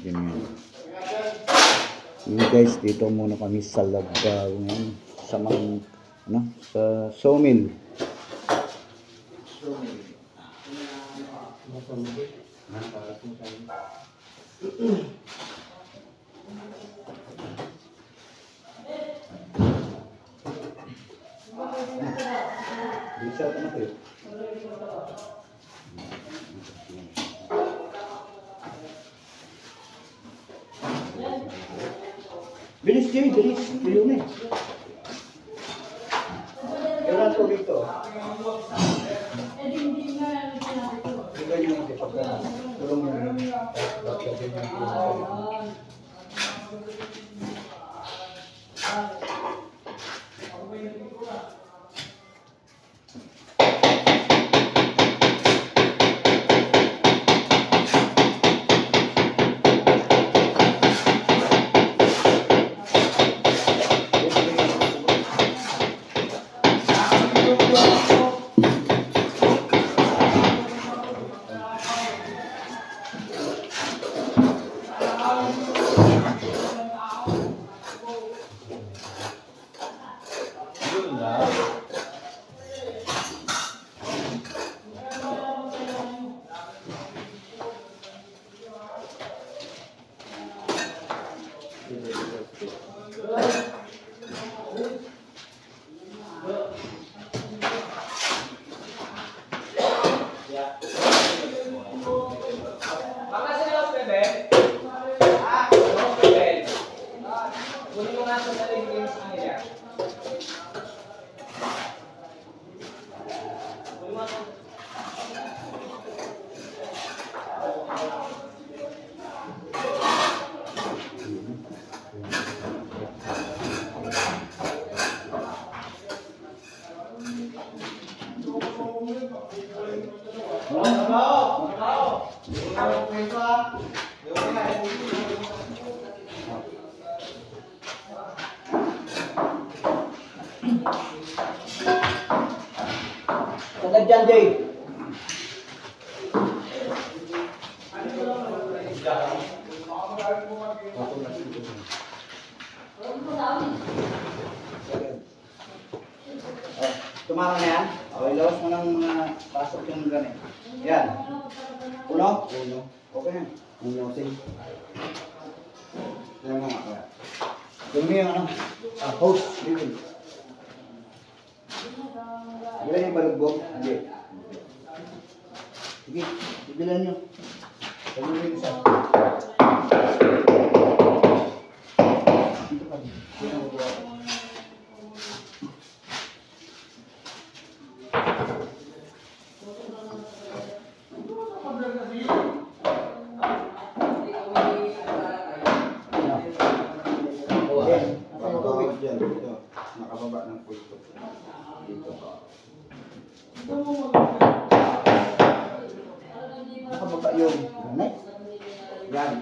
Ganyan. Yun guys, dito muna kami sa Labao ngayon. Sa mga, ano, sa sawmill. Bisa ka na Bilis Jay, bilis. Bilis na eh. Kailan po dito? Tingnan nyo kasi pagka tulong nyo rin. Bakit yun yung tulong. Baka sila bebe? Sagad chân gì? Oh, Tumama na yan. Okay, lawas mo ng mga pasok yung ganit. Yan. Uno? Uno. Okay na. Uno, sing. Yan mga kaya. Yung yung ano, ah, host, living. Bilan yung balugbog? Hindi. Sige, bilan nyo. Yung isa. Dito pa. Sino ang gawa ko? Yan. Nakababa dyan. Dito. Nakababa ng pulpo. Dito. Nakababa yung gamit. Yan.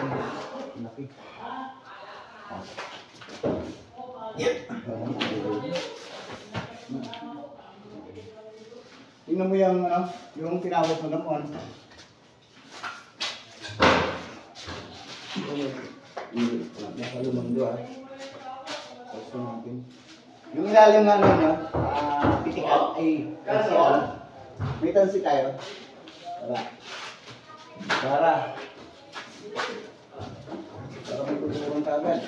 Laki. Tingnan mo yung ano, yung tinawag mo na ano. Nasa lumang doon. Tapos natin. Yung ilalim nga nun, no? Ah, pitikan, ay, tansiyan. May tansi tayo. Tara. Tara. Para may tutulong ka agad.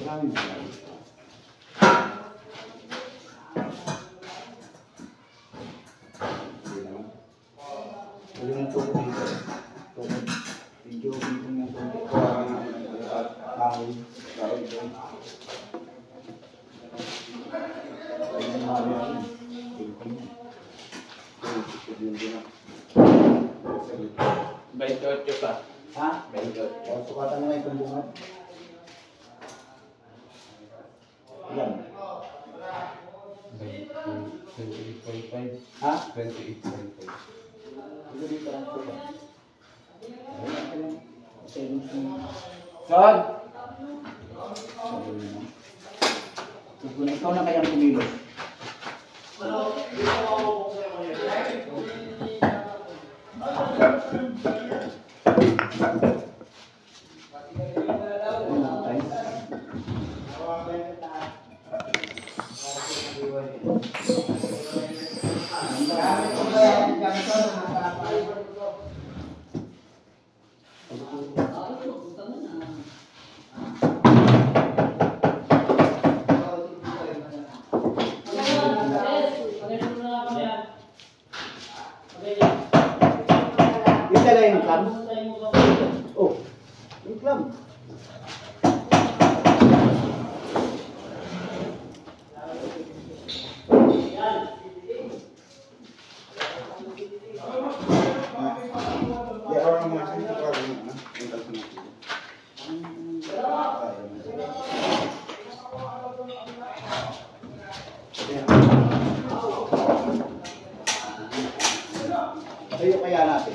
Maraming salamat. Hindi naman. Wala nang tukod dito. Tukod. Medyo dito ng konti. Parang kahoy. Kahoy doon. Ayun, marami ako. Pilipin. Ayun, yun din ako. 28 pa. Ha? Very good. O, sukatan mo nga itong bunga. Ilan? 28.5. Ha? 28.5. Ilo dito lang po. Ayun, okay lang. Savings mo. Son! Sabi mo. Kung ikaw na kayang kumilos. Ayun, kita. Tayo kaya natin.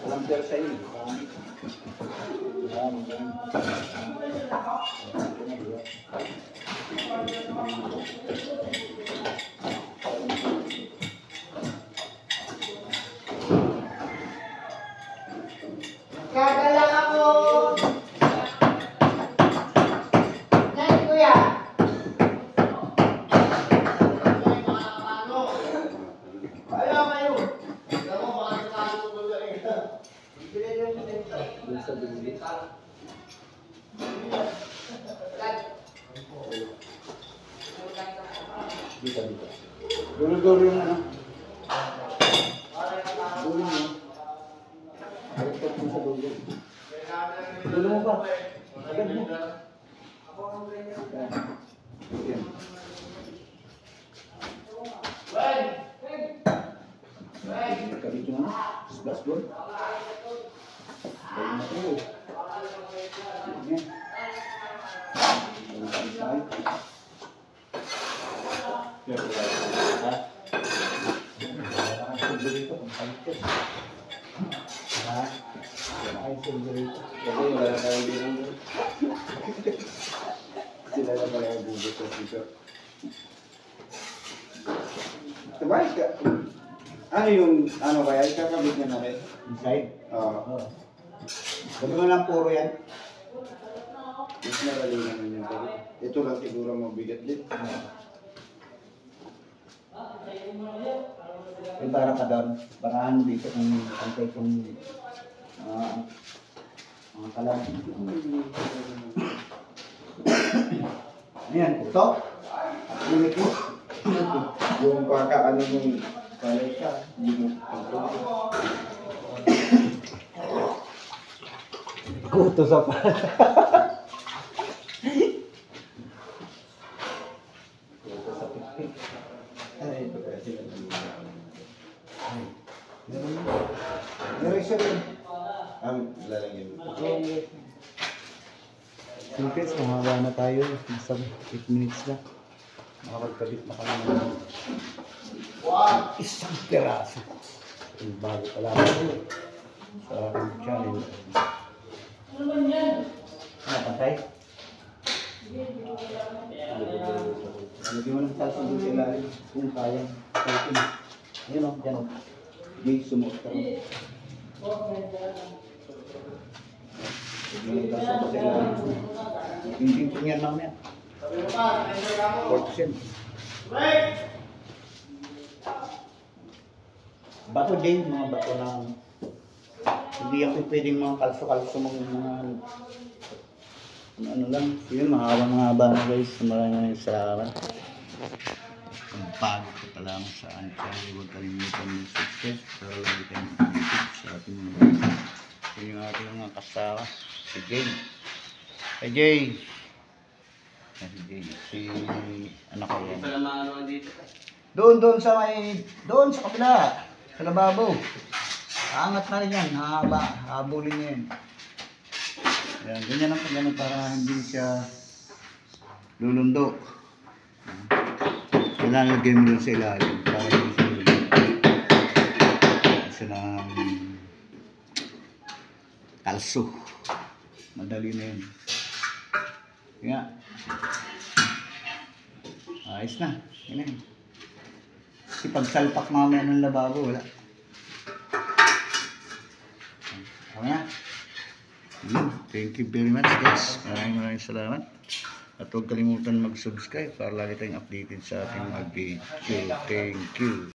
Walang pero sa iyo. Ayan, ayan. Doon sa dulo. Dito, dito. Dulo-dulo yung ano. Dulo mo. Baliktad mo dulo. Dulo mo ba? Agad mo. Yan. Yan. Kabit mo na. Splash ball. Galing na tayo. Yan. Galing tayo. Ha? Wala kang silver dito, palit ka. Ha? Kang silver dito. Kasi wala na tayong binang Sila na pala yung bubo sa dito. Ka. Ano yung, ano kaya, ikakabit niya na rin? Inside? Oo. Oo. Sabi mo lang puro yan. Mas madali naman yung kabit. Ito lang siguro mabigat din. Yung parang ka doon, parang dito kung kantay kung ah mga kalam. Ayan, ito. Unit mo. Yung pagka, ano yung, kaya ka, hindi mo control. Kuto sa pikpik. Ay, ito kaya sila Ay. Meron mo. Meron isa rin. Ang lalagyan mo. Siyempre, mahaba na tayo. Nasa 8 minutes na. Makapagkabit na kami ng isang peraso. Yung bago pala ako sa aking channel. Ano ba yan? Ano, pantay? Lagyan mo ng salsa doon sa ilalim kung kaya. Ayun o, dyan o. Jay, sumuot ka rin. Sa ilalim. Hindi po yan namin. 4%. Bato din, mga bato ng hindi ako pwedeng mga kalso-kalso mga mga ano, lang. Yun, mahabang mahaba na guys. Maraming salamat. Kung bago ka pa lang sa aking channel, huwag kalimutan mag-subscribe para lagi kayong sa ating mga. Yun yung ating mga kasama. Si Jay. Hey Jay! Si Jay. Si anak ko yan. Pala ano dito. Doon, doon sa may, doon sa kabila, sa lababo. Angat na rin yan, haba, habulin yan. Ayan, ganyan lang pag ganun para hindi siya lulundo. Kailangan lagyan mo dun sa ilalim para hindi siya lulundo. Kasi ng kalso. Madali na yun. Kaya, ayos na. Yan na. Kasi mamaya ng lababo, wala. Yun. Thank you very much guys. Maraming maraming salamat. At huwag kalimutan mag-subscribe para lagi tayong updated sa ating mga video. Thank you.